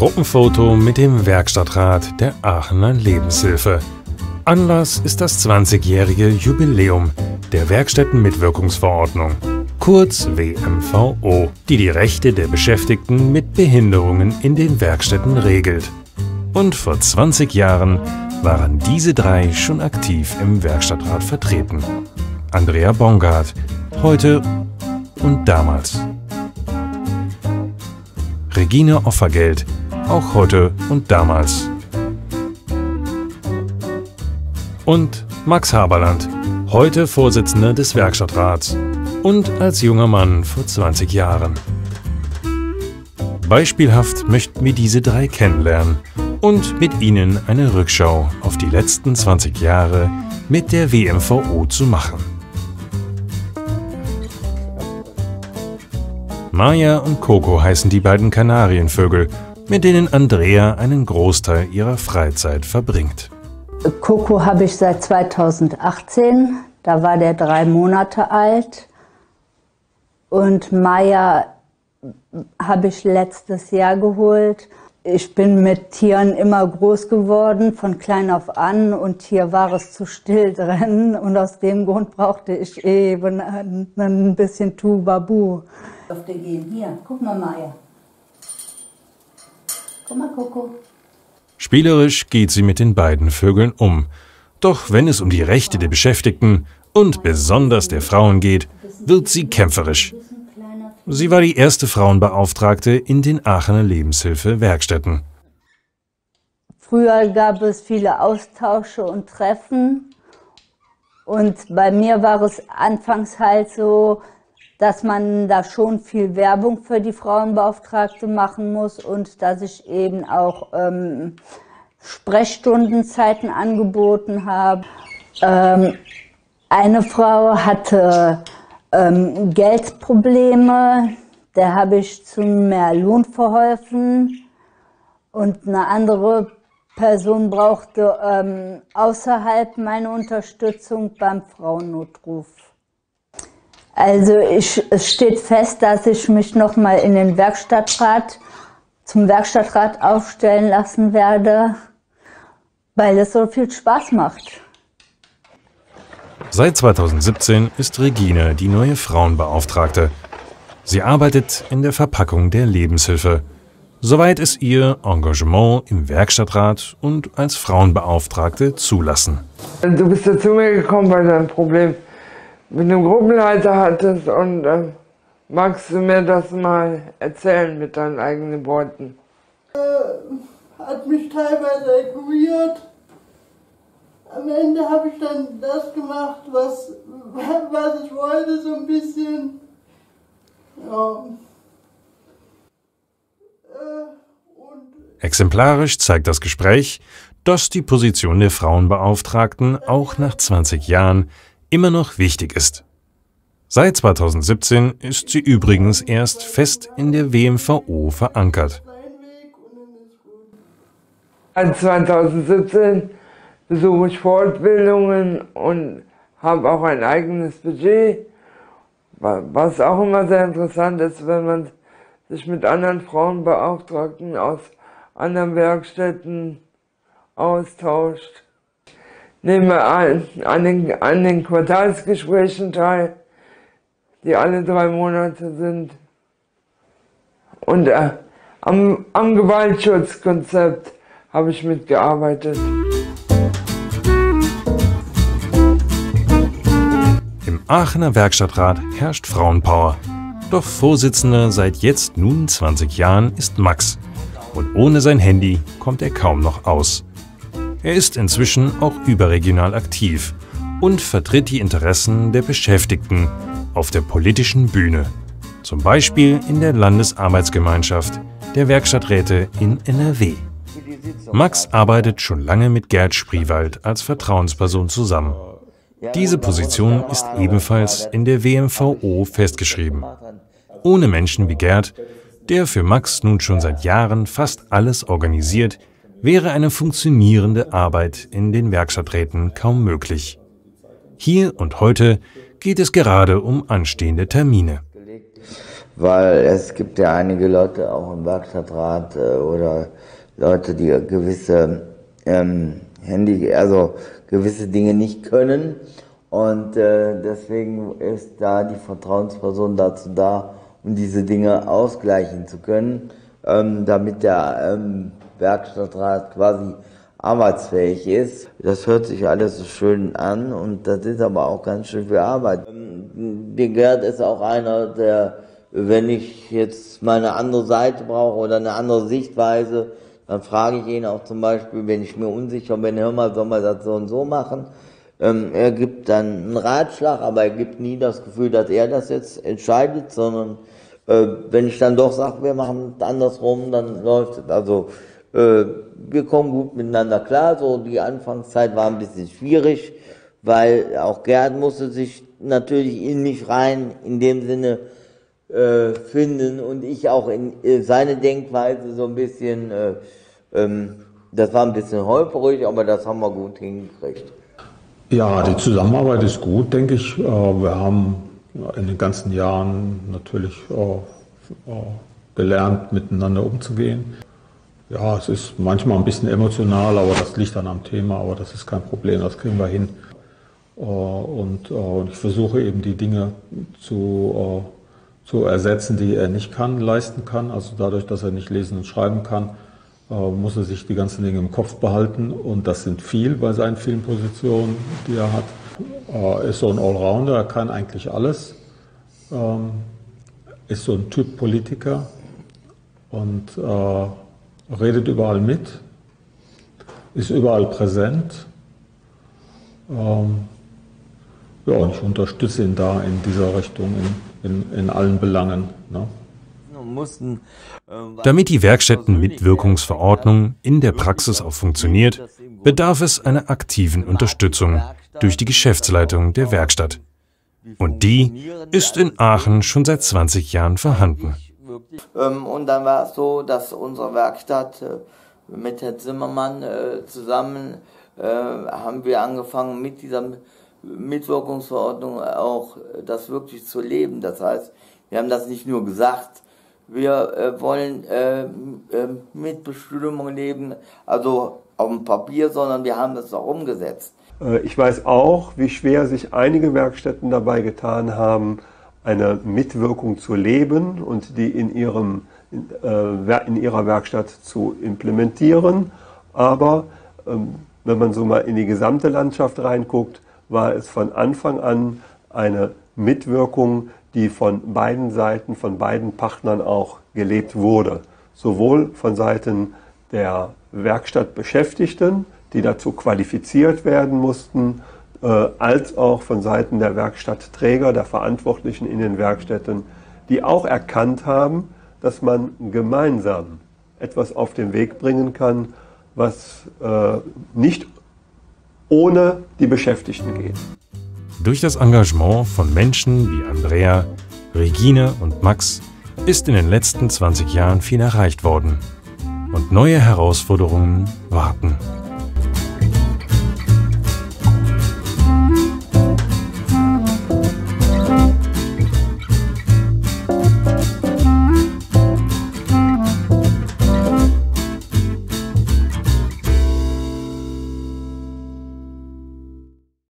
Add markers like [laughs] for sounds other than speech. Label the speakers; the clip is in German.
Speaker 1: Gruppenfoto mit dem Werkstattrat der Aachener Lebenshilfe. Anlass ist das 20-jährige Jubiläum der Werkstättenmitwirkungsverordnung, kurz WMVO, die die Rechte der Beschäftigten mit Behinderungen in den Werkstätten regelt. Und vor 20 Jahren waren diese drei schon aktiv im Werkstattrat vertreten. Andrea Bongard, heute und damals. Regine Offergeld, auch heute und damals. Und Max Haberland, heute Vorsitzender des Werkstattrats und als junger Mann vor 20 Jahren. Beispielhaft möchten wir diese drei kennenlernen und mit ihnen eine Rückschau auf die letzten 20 Jahre mit der WMVO zu machen. Maya und Coco heißen die beiden Kanarienvögel, mit denen Andrea einen Großteil ihrer Freizeit verbringt.
Speaker 2: Coco habe ich seit 2018, da war der drei Monate alt. Und Maya habe ich letztes Jahr geholt. Ich bin mit Tieren immer groß geworden, von klein auf an. Und hier war es zu still drin. Und aus dem Grund brauchte ich eben ein bisschen Tubabu. Dürfte gehen. Hier, guck mal, Maya.
Speaker 1: Guck mal, Coco. Spielerisch geht sie mit den beiden Vögeln um. Doch wenn es um die Rechte der Beschäftigten und besonders der Frauen geht, wird sie kämpferisch. Sie war die erste Frauenbeauftragte in den Aachener Lebenshilfe Werkstätten.
Speaker 2: Früher gab es viele Austausche und Treffen. Und bei mir war es anfangs halt so, dass man da schon viel Werbung für die Frauenbeauftragte machen muss und dass ich eben auch ähm, Sprechstundenzeiten angeboten habe. Ähm, eine Frau hatte ähm, Geldprobleme, der habe ich zu mehr Lohn verholfen und eine andere Person brauchte ähm, außerhalb meine Unterstützung beim Frauennotruf. Also ich, es steht fest, dass ich mich nochmal in den Werkstattrat, zum Werkstattrat aufstellen lassen werde, weil es so viel Spaß macht.
Speaker 1: Seit 2017 ist Regine die neue Frauenbeauftragte. Sie arbeitet in der Verpackung der Lebenshilfe. Soweit es ihr Engagement im Werkstattrat und als Frauenbeauftragte zulassen.
Speaker 3: Du bist ja zu mir gekommen, weil du ein Problem mit einem Gruppenleiter hattest und äh, magst du mir das mal erzählen mit deinen eigenen Worten?
Speaker 4: Äh, hat mich teilweise ignoriert. Am Ende habe ich dann das gemacht, was, [laughs] was ich wollte, so ein bisschen. Ja.
Speaker 1: Äh, Exemplarisch zeigt das Gespräch, dass die Position der Frauenbeauftragten auch nach 20 Jahren immer noch wichtig ist. Seit 2017 ist sie übrigens erst fest in der WMVO verankert.
Speaker 3: Seit 2017 besuche ich Fortbildungen und habe auch ein eigenes Budget, was auch immer sehr interessant ist, wenn man sich mit anderen Frauenbeauftragten aus anderen Werkstätten austauscht nehme an, an, den, an den Quartalsgesprächen teil, die alle drei Monate sind. Und äh, am, am Gewaltschutzkonzept habe ich mitgearbeitet.
Speaker 1: Im Aachener Werkstattrat herrscht Frauenpower. Doch Vorsitzender seit jetzt nun 20 Jahren ist Max. Und ohne sein Handy kommt er kaum noch aus. Er ist inzwischen auch überregional aktiv und vertritt die Interessen der Beschäftigten auf der politischen Bühne, zum Beispiel in der Landesarbeitsgemeinschaft der Werkstatträte in NRW. Max arbeitet schon lange mit Gerd Spriewald als Vertrauensperson zusammen. Diese Position ist ebenfalls in der WMVO festgeschrieben. Ohne Menschen wie Gerd, der für Max nun schon seit Jahren fast alles organisiert, wäre eine funktionierende Arbeit in den Werkstatträten kaum möglich. Hier und heute geht es gerade um anstehende Termine.
Speaker 5: weil es gibt ja einige Leute auch im Werkstattrat äh, oder Leute, die gewisse ähm, Handy, also gewisse Dinge nicht können und äh, deswegen ist da die Vertrauensperson dazu da, um diese Dinge ausgleichen zu können, ähm, damit der ähm, Werkstattrat quasi arbeitsfähig ist. Das hört sich alles so schön an und das ist aber auch ganz schön viel Arbeit. Ähm, der Gerd ist auch einer, der, wenn ich jetzt mal eine andere Seite brauche oder eine andere Sichtweise, dann frage ich ihn auch zum Beispiel, wenn ich mir unsicher bin, hör mal, soll man das so und so machen? Ähm, er gibt dann einen Ratschlag, aber er gibt nie das Gefühl, dass er das jetzt entscheidet, sondern äh, wenn ich dann doch sage, wir machen es andersrum, dann läuft es. Also äh, wir kommen gut miteinander klar. So die Anfangszeit war ein bisschen schwierig, weil auch Gerd musste sich natürlich in mich rein in dem Sinne äh, finden und ich auch in äh, seine Denkweise so ein bisschen. Äh, ähm, das war ein bisschen holperig, aber das haben wir gut hingekriegt.
Speaker 6: Ja, die Zusammenarbeit ist gut, denke ich. Äh, wir haben in den ganzen Jahren natürlich gelernt, miteinander umzugehen. Ja, es ist manchmal ein bisschen emotional, aber das liegt dann am Thema, aber das ist kein Problem, das kriegen wir hin. Und ich versuche eben die Dinge zu, zu ersetzen, die er nicht kann, leisten kann. Also dadurch, dass er nicht lesen und schreiben kann, äh, muss er sich die ganzen Dinge im Kopf behalten und das sind viel bei seinen vielen Positionen, die er hat. Er ist so ein Allrounder, er kann eigentlich alles, ähm, ist so ein Typ Politiker und äh, redet überall mit, ist überall präsent. Ähm, ja, und ich unterstütze ihn da in dieser Richtung in, in, in allen Belangen. Ne?
Speaker 1: mussten. Äh, Damit die Werkstättenmitwirkungsverordnung in der Praxis auch funktioniert, bedarf es einer aktiven Unterstützung durch die Geschäftsleitung der Werkstatt. Und die ist in Aachen schon seit 20 Jahren vorhanden.
Speaker 5: Ähm, und dann war es so, dass unsere Werkstatt äh, mit Herrn Zimmermann äh, zusammen haben wir angefangen mit dieser Mitwirkungsverordnung auch das wirklich zu leben. Das heißt, wir haben das nicht nur gesagt, wir äh, wollen äh, äh, mit Bestimmung leben, also auf dem Papier, sondern wir haben das auch umgesetzt.
Speaker 7: Äh, ich weiß auch, wie schwer sich einige Werkstätten dabei getan haben, eine Mitwirkung zu leben und die in, ihrem, in, äh, ihrer Werkstatt zu implementieren. Aber ähm, wenn man so mal in die gesamte Landschaft reinguckt, war es von Anfang an eine Mitwirkung, die von beiden Seiten, von beiden Partnern auch gelebt wurde. Sowohl von Seiten der Werkstattbeschäftigten, die dazu qualifiziert werden mussten, als auch von Seiten der Werkstattträger, der Verantwortlichen in den Werkstätten, die auch erkannt haben, dass man gemeinsam etwas auf den Weg bringen kann, was äh, nicht ohne die Beschäftigten geht.
Speaker 1: Durch das Engagement von Menschen wie Andrea, Regine und Max ist in den letzten 20 Jahren viel erreicht worden. Und neue Herausforderungen warten.